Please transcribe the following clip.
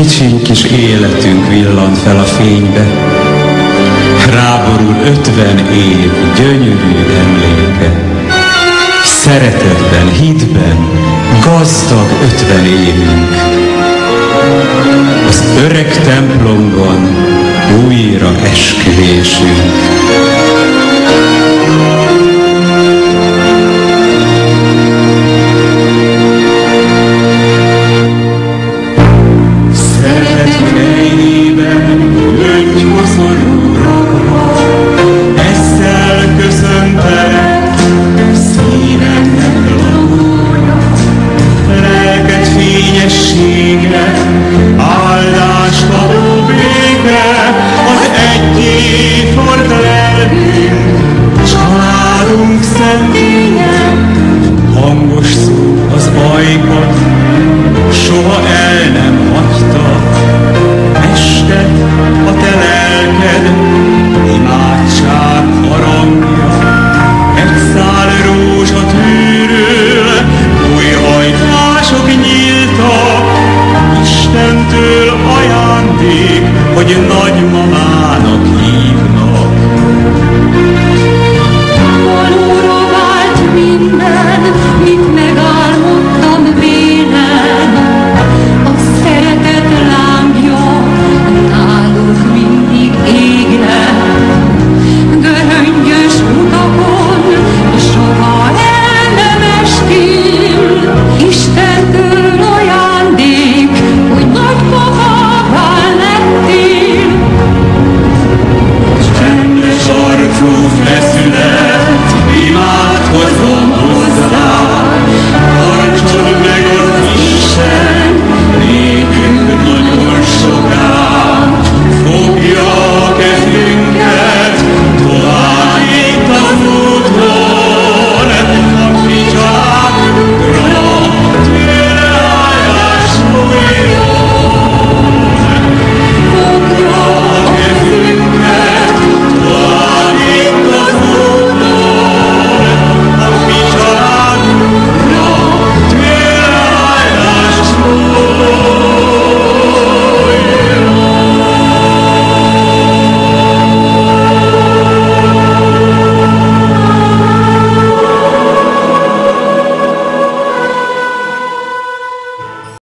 kicsiny kis életünk villant fel a fénybe. Ráborul ötven év gyönyörű emléke. Szeretetben, hitben, gazdag ötven évünk. Az öreg templomban újra esküvésünk. Hogy nagymamám